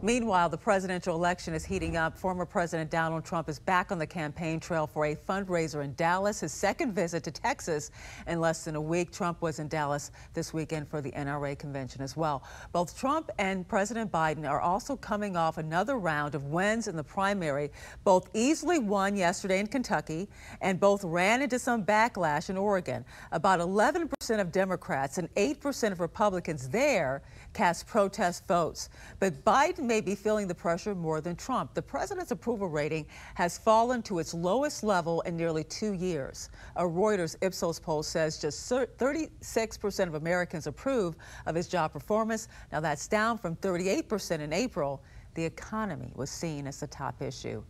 Meanwhile, the presidential election is heating up. Former President Donald Trump is back on the campaign trail for a fundraiser in Dallas, his second visit to Texas in less than a week. Trump was in Dallas this weekend for the NRA convention as well. Both Trump and President Biden are also coming off another round of wins in the primary. Both easily won yesterday in Kentucky, and both ran into some backlash in Oregon. About 11% of Democrats and 8% of Republicans there cast protest votes. But Biden may be feeling the pressure more than Trump. The president's approval rating has fallen to its lowest level in nearly two years. A Reuters Ipsos poll says just 36% of Americans approve of his job performance. Now that's down from 38% in April. The economy was seen as the top issue.